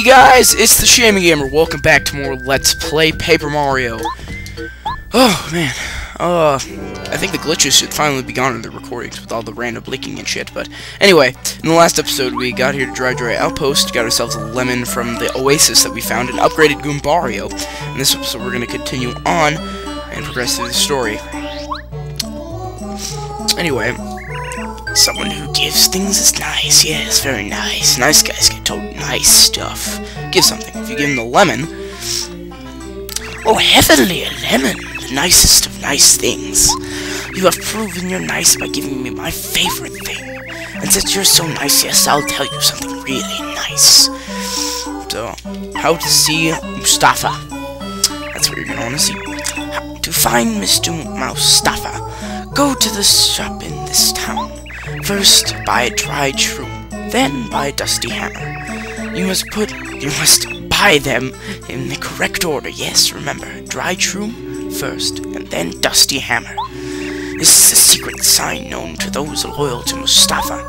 Hey guys, it's the Shaymin Gamer. Welcome back to more Let's Play Paper Mario. Oh man, uh, I think the glitches should finally be gone in the recordings with all the random blinking and shit. But anyway, in the last episode, we got here to Dry Dry Outpost, got ourselves a lemon from the oasis that we found, and upgraded Goombario. In this episode, we're gonna continue on and progress through the story. Anyway, Someone who gives things is nice. Yes, very nice. Nice guys get told nice stuff. Give something. If you give them the lemon... Oh, heavenly, a lemon. The nicest of nice things. You have proven you're nice by giving me my favorite thing. And since you're so nice, yes, I'll tell you something really nice. So, how to see Moustafa. That's what you're gonna want to see. How to find Mr. Moustafa. Go to the shop in this town. First, buy a dry shroom, then buy a dusty hammer. You must put, you must buy them in the correct order. Yes, remember, dry shroom first, and then dusty hammer. This is a secret sign known to those loyal to Moustafa.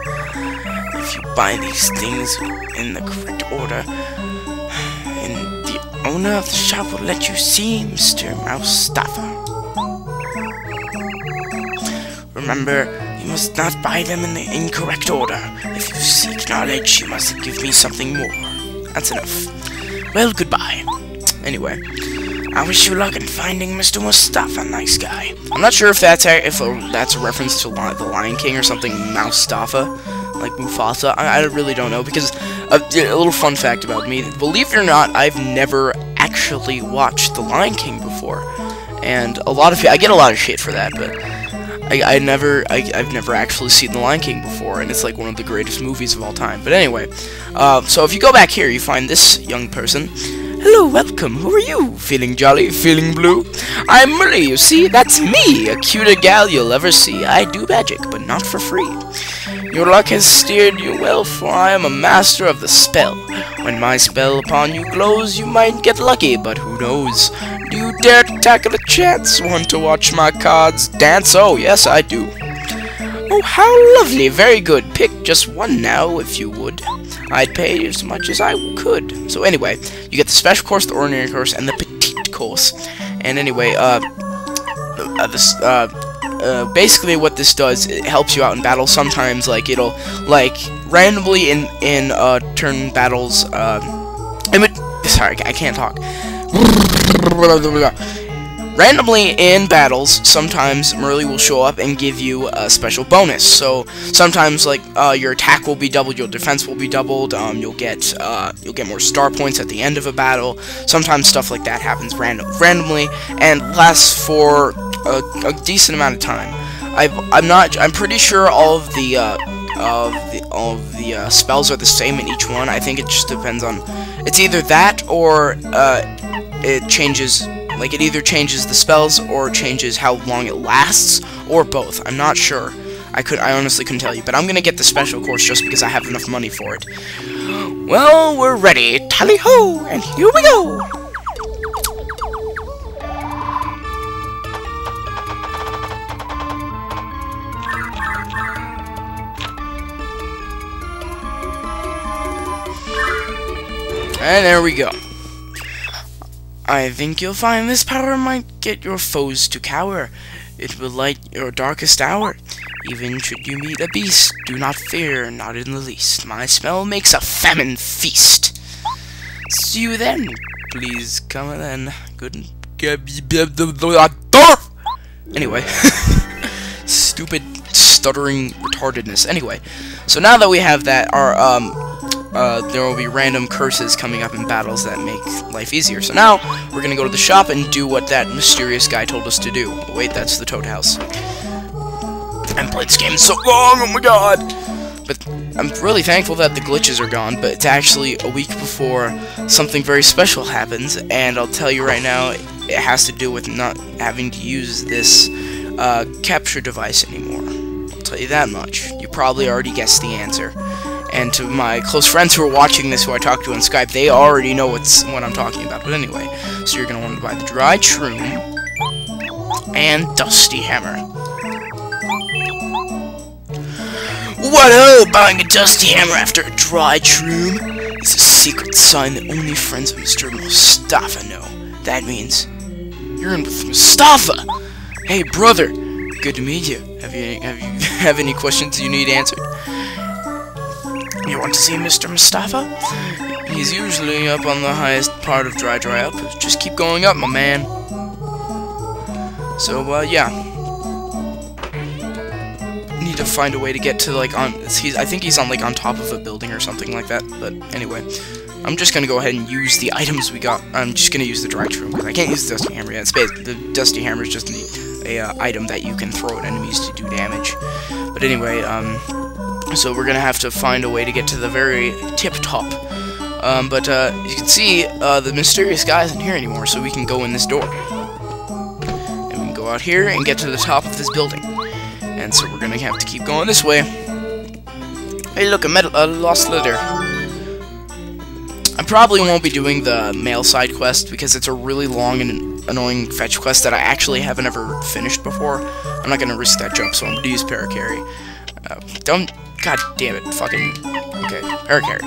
If you buy these things in the correct order, and the owner of the shop will let you see Mr. Moustafa. Remember, you must not buy them in the incorrect order. If you seek knowledge, you must give me something more. That's enough. Well, goodbye. Anyway, I wish you luck in finding Mr. Moustafa, nice guy. I'm not sure if that's a, if a, that's a reference to the Lion King or something, Moustafa, like Mufasa. I, I really don't know, because uh, a, a little fun fact about me, believe it or not, I've never actually watched The Lion King before. And a lot of I get a lot of shit for that, but I, I never, I, have never actually seen The Lion King before, and it's like one of the greatest movies of all time. But anyway, uh, so if you go back here, you find this young person. Hello, welcome. Who are you? Feeling jolly? Feeling blue? I'm Merlee, you see? That's me, a cuter gal you'll ever see. I do magic, but not for free. Your luck has steered you well, for I am a master of the spell. When my spell upon you glows, you might get lucky, but who knows? Do you dare to tackle a chance? one to watch my cards dance? Oh, yes, I do. Oh, how lovely. Very good. Pick just one now, if you would. I'd pay as much as I could. So anyway, you get the special course, the ordinary course, and the petite course. And anyway, uh, uh this, uh, uh, basically what this does, it helps you out in battle. Sometimes, like, it'll, like, randomly in, in, uh, turn battles, uh, sorry, I can't talk. Randomly in battles, sometimes Merlee will show up and give you a special bonus. So sometimes, like uh, your attack will be doubled, your defense will be doubled. Um, you'll get uh, you'll get more star points at the end of a battle. Sometimes stuff like that happens random randomly and lasts for a, a decent amount of time. i am not. I'm pretty sure all of the uh, of the all of the uh, spells are the same in each one. I think it just depends on. It's either that or uh, it changes. Like it either changes the spells or changes how long it lasts, or both. I'm not sure. I could. I honestly couldn't tell you, but I'm gonna get the special course just because I have enough money for it. Well, we're ready. Tally ho! And here we go. And there we go. I think you'll find this power might get your foes to cower. It will light your darkest hour. Even should you meet a beast, do not fear, not in the least. My spell makes a famine feast. See you then. Please come then. Good. Anyway. Stupid stuttering retardedness. Anyway. So now that we have that, our, um, uh, there will be random curses coming up in battles that make life easier. So now, we're gonna go to the shop and do what that mysterious guy told us to do. Wait, that's the Toad House. I haven't played this game so long, oh my god! But I'm really thankful that the glitches are gone, but it's actually a week before something very special happens, and I'll tell you right now, it has to do with not having to use this uh, capture device anymore. I'll tell you that much. You probably already guessed the answer and to my close friends who are watching this, who I talk to on Skype, they already know what's what I'm talking about. But anyway, so you're gonna want to buy the dry shroom and dusty hammer. What oh, buying a dusty hammer after a dry shroom? is a secret sign that only friends of Mr. Moustafa know. That means you're in with Moustafa. Hey, brother. Good to meet you. Have you have you have any questions you need answered? You want to see Mr. Moustafa? He's usually up on the highest part of Dry Dry Up. Just keep going up, my man. So, uh, yeah. Need to find a way to get to, like, on... He's, I think he's on, like, on top of a building or something like that. But, anyway. I'm just gonna go ahead and use the items we got. I'm just gonna use the Dry Shroom, because I can't use the Dusty Hammer yet. It's the Dusty Hammer is just an a uh, item that you can throw at enemies to do damage. But anyway, um... So we're gonna have to find a way to get to the very tip top. Um, but uh, you can see uh, the mysterious guy isn't here anymore, so we can go in this door. And we can go out here and get to the top of this building. And so we're gonna have to keep going this way. Hey, look, a, metal, a lost letter. I probably won't be doing the mail side quest because it's a really long and annoying fetch quest that I actually haven't ever finished before. I'm not gonna risk that jump, so I'm gonna use Parakarry. Uh, don't... God damn it, fucking... Okay, Parakarry.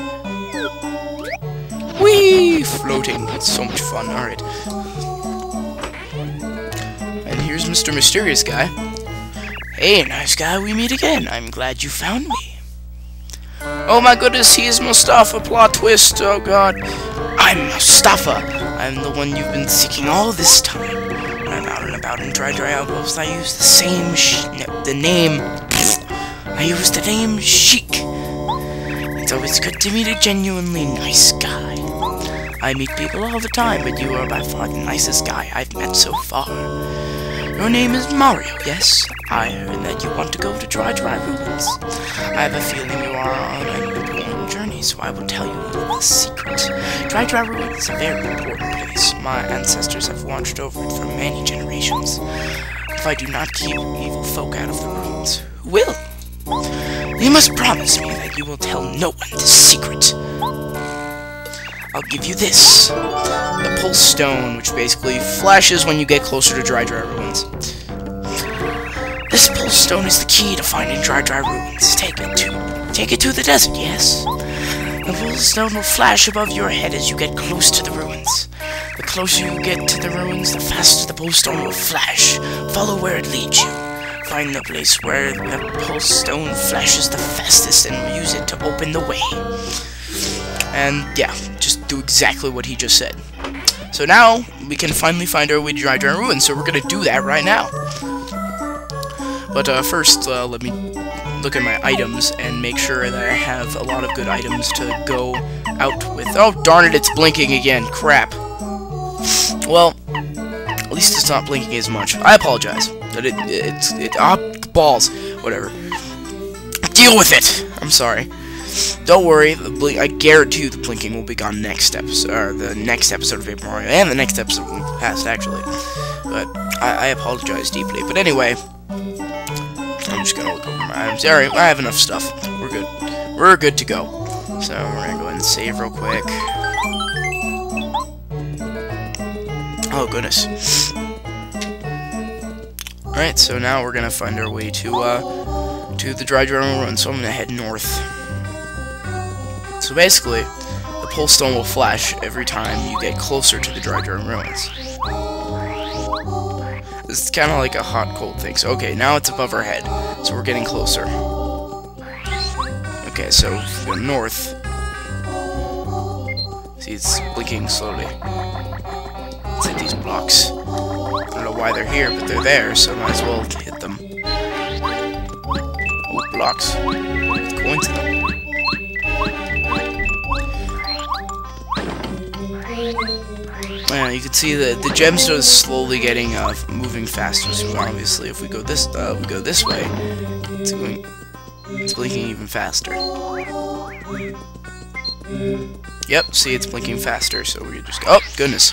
Whee! Floating. It's so much fun. Alright. And here's Mr. Mysterious Guy. Hey, nice guy, we meet again. I'm glad you found me. Oh my goodness, he's Moustafa. Plot twist. Oh god. I'm Moustafa. I'm the one you've been seeking all this time. When I'm out and about in Dry Dry Outpost, I use the same no, the name... I use the name Sheek. It's always good to meet a genuinely nice guy. I meet people all the time, but you are by far the nicest guy I've met so far. Your name is Mario, yes? I heard that you want to go to Dry Dry Ruins. I have a feeling you are on an important journey, so I will tell you a little secret. Dry Dry Ruins is a very important place. My ancestors have watched over it for many generations. If I do not keep evil folk out of the ruins, who will? You must promise me that you will tell no one this secret. I'll give you this. The Pulse Stone, which basically flashes when you get closer to Dry Dry Ruins. This Pulse Stone is the key to finding Dry Dry Ruins. Take it to take it to the desert, yes? The Pulse Stone will flash above your head as you get close to the ruins. The closer you get to the ruins, the faster the Pulse Stone will flash. Follow where it leads you. Find the place where the Pulse Stone flashes the fastest and use it to open the way. And yeah, just do exactly what he just said. So now, we can finally find our way to Dry Dry Ruins, so we're gonna do that right now. But uh, first, uh, let me look at my items and make sure that I have a lot of good items to go out with. Oh, darn it, it's blinking again. Crap. Well, at least it's not blinking as much. I apologize. But it, it's, it, ah, balls. Whatever. Deal with it! I'm sorry. Don't worry, I guarantee you the blinking will be gone next episode, or the next episode of Paper Mario, and the next episode will pass, actually. But, I, I apologize deeply. But anyway, I'm just gonna look over my items. Alright, I have enough stuff. We're good. We're good to go. So, we're gonna go ahead and save real quick. Oh, goodness. Alright, so now we're gonna find our way to, uh, to the Dry Dry Run, so I'm gonna head north. So basically, the pole stone will flash every time you get closer to the Dry Dry Ruins. Is kind of like a hot-cold thing. So, okay, now it's above our head, so we're getting closer. Okay, so go north. See, it's blinking slowly. These blocks. I don't know why they're here, but they're there, so I might as well hit them. Oh, blocks. Let's go into them. Yeah, you can see that the gemstone is slowly getting uh, moving faster. So obviously, if we go this, uh, we go this way, it's going, it's blinking even faster. Yep, see, it's blinking faster. So we just. Oh goodness.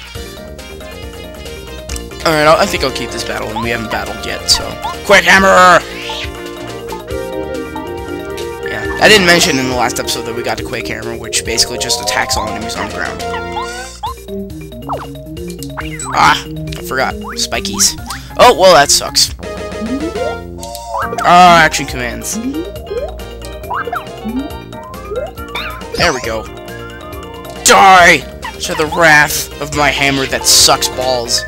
All right, I think I'll keep this battle, and we haven't battled yet. So, Quake Hammer! Yeah, I didn't mention in the last episode that we got the Quake Hammer, which basically just attacks all enemies on the ground. Ah, I forgot. Spikies. Oh, well, that sucks. Ah, action commands. There we go. Die to the wrath of my hammer that sucks balls.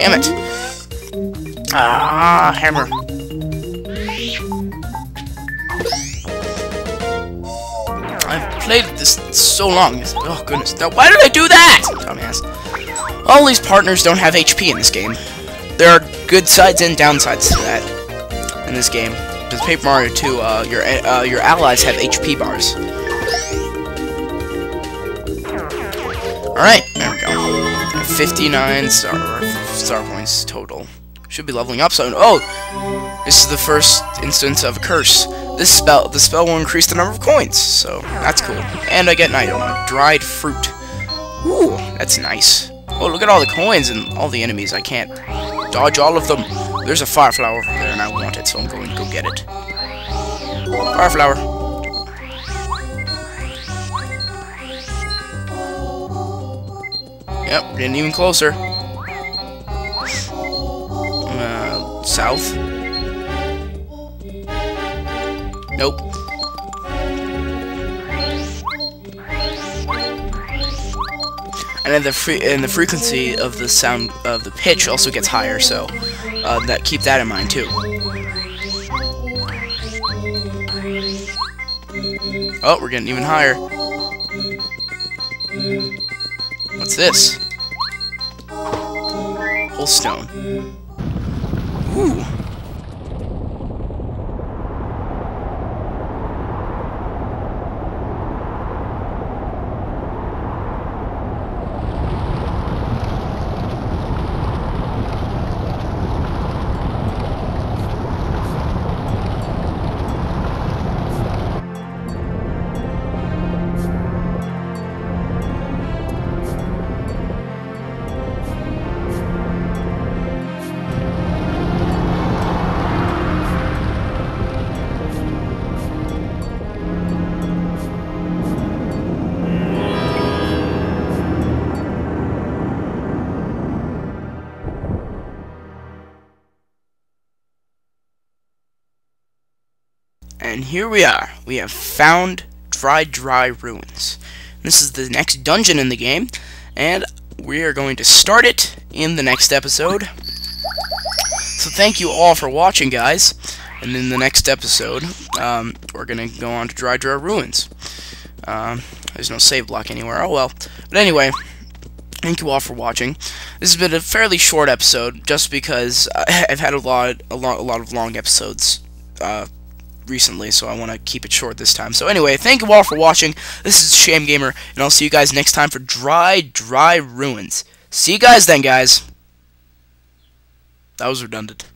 Damn it. Ah, hammer. I've played this so long. Oh, goodness. Why did I do that? Dumbass. All these partners don't have HP in this game. There are good sides and downsides to that in this game. Because Paper Mario 2, uh, your, uh, your allies have HP bars. Alright, there we go. 59 star, star points total. Should be leveling up soon. Oh! This is the first instance of a curse. This spell, the spell will increase the number of coins, so that's cool. And I get an item, dried fruit. Ooh, that's nice. Oh, look at all the coins and all the enemies. I can't dodge all of them. There's a fire flower over there, and I want it, so I'm going to go get it. Fire flower. Yep, getting even closer. South. Nope. And then the free and the frequency of the sound of the pitch also gets higher, so uh, that keep that in mind too. Oh, we're getting even higher. What's this? Whole stone. Ooh. And here we are. We have found Dry Dry Ruins. This is the next dungeon in the game, and we are going to start it in the next episode. So thank you all for watching, guys. And in the next episode, um, we're going to go on to Dry Dry Ruins. Um, there's no save block anywhere. Oh well. But anyway, thank you all for watching. This has been a fairly short episode, just because I've had a lot, a lot, a lot of long episodes uh, recently, so I want to keep it short this time. So anyway, thank you all for watching. This is Sham Gamer, and I'll see you guys next time for Dry Dry Ruins. See you guys then, guys. That was redundant.